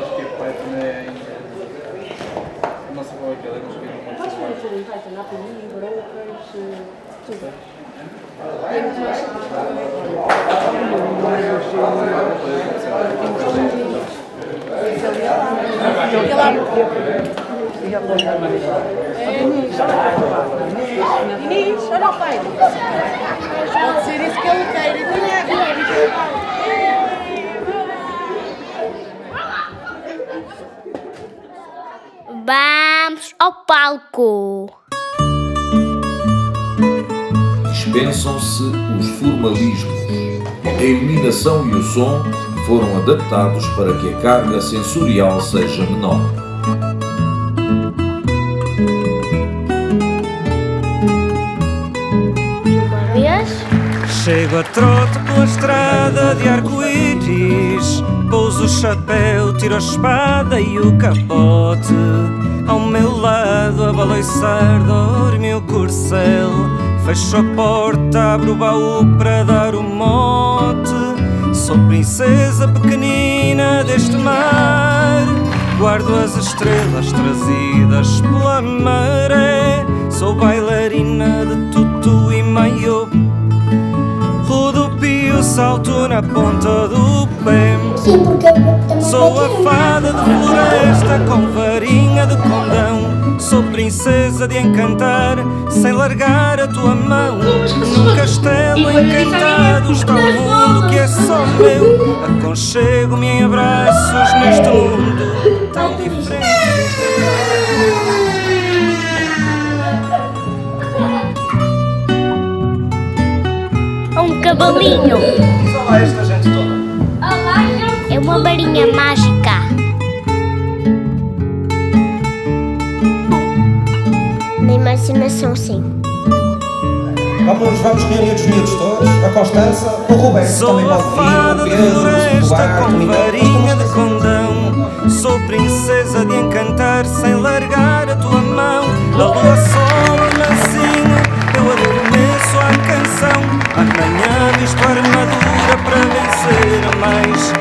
Acho que é Python é ainda. Não sei qual é que é, mas que não Podes pode fazer em Python, API, brokers, eh, tudo. E é muito mais O que. Vamos ao palco. Dispensam-se os formalismos. A iluminação e o som foram adaptados para que a carga sensorial seja menor. Chego a trote pela estrada de arco-íris Pouso o chapéu, tiro a espada e o capote. Ao meu lado a baloiçar dorme o corcel. Fecho a porta, abro o baú para dar o mote Sou princesa pequenina deste mar. Guardo as estrelas trazidas pela maré. Sou bailarina de tutu e maiô. Rodopio, salto na ponta do pé. Sou a fada de floresta com varinha de condão. Sou princesa de encantar sem largar a tua mão. Num castelo encantado está um mundo que é só meu Aconchego-me em abraços neste mundo tão diferente um cavalinho. Olá esta gente toda É uma varinha mágica. Na imaginação, sim. Vamos, vamos reunir os miúdos todos, a Constança, o Roberto Sou também a pode vir, de o Pedro, o Duarte, com varinha de condão. Sou princesa de encantar sem largar a tua mão. A lua sola mansinho, eu adormeço à canção. Amanhã visto a armadura para vencer mais